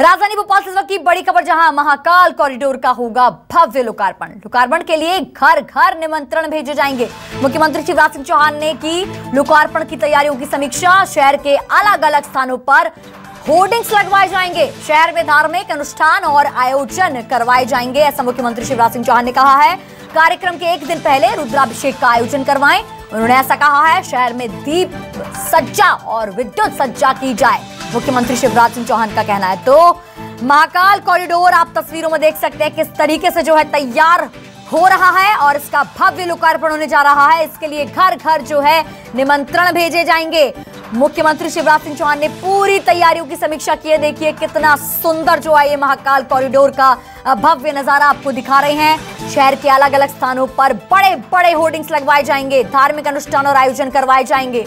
राजधानी भोपाल से इस वक्त की बड़ी खबर, जहाँ महाकाल कॉरिडोर का होगा भव्य लोकार्पण। लोकार्पण के लिए घर घर निमंत्रण भेजे जाएँगे। मुख्यमंत्री शिवराज सिंह चौहान ने की लोकार्पण की तैयारियों की समीक्षा। शहर के अलग अलग स्थानों पर होर्डिंग्स लगवाए जाएँगे। शहर में धार्मिक अनुष्ठान और आयोजन करवाए जाएँगे, ऐसा मुख्यमंत्री शिवराज सिंह चौहान ने कहा है। कार्यक्रम के एक दिन पहले रुद्राभिषेक का आयोजन करवाएँ। उन्होंने ऐसा कहा है, शहर में दीप सज्जा और विद्युत सज्जा की जाए। मुख्यमंत्री शिवराज सिंह चौहान का कहना है। तो महाकाल कॉरिडोर आप तस्वीरों में देख सकते हैं किस तरीके से जो है तैयार हो रहा है और इसका भव्य लोकार्पण होने जा रहा है। इसके लिए घर घर जो है निमंत्रण भेजे जाएँगे। मुख्यमंत्री शिवराज सिंह चौहान ने पूरी तैयारियों की समीक्षा की है। देखिए कितना सुंदर जो है ये महाकाल कॉरिडोर का भव्य नज़ारा आपको दिखा रहे हैं। शहर के अलग अलग स्थानों पर बड़े बड़े होर्डिंग्स लगवाए जाएँगे। धार्मिक अनुष्ठान और आयोजन करवाए जाएँगे।